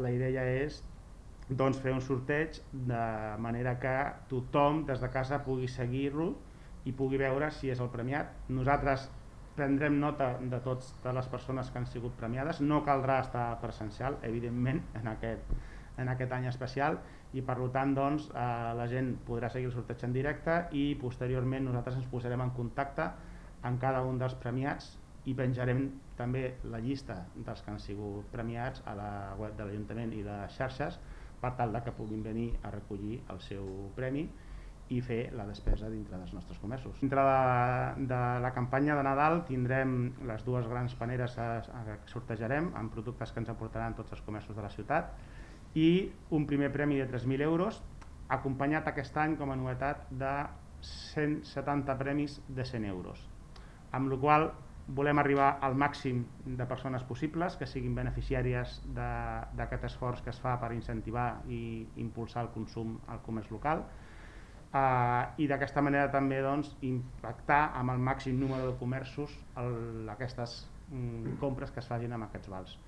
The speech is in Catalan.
La idea és doncs, fer un sorteig de manera que tothom des de casa pugui seguir-lo i pugui veure si és el premiat. Nosaltres prendrem nota de totes les persones que han sigut premiades, no caldrà estar presencial, evidentment, en aquest, en aquest any especial i per tant doncs, eh, la gent podrà seguir el sorteig en directe i posteriorment nosaltres ens posarem en contacte amb cada un dels premiats i penjarem també la llista dels que han sigut premiats a la web de l'Ajuntament i de xarxes per tal de que puguin venir a recollir el seu premi i fer la despesa dintre dels nostres comerços. Dintre de, de la campanya de Nadal tindrem les dues grans paneres que sortejarem amb productes que ens aportaran tots els comerços de la ciutat i un primer premi de 3.000 euros acompanyat aquest any com a novetat de 170 premis de 100 euros amb la qual volem arribar al màxim de persones possibles que siguin beneficiàries d'aquest esforç que es fa per incentivar i impulsar el consum al comerç local eh, i d'aquesta manera també doncs, impactar amb el màxim número de comerços el, aquestes mm, compres que es facin amb aquests vals.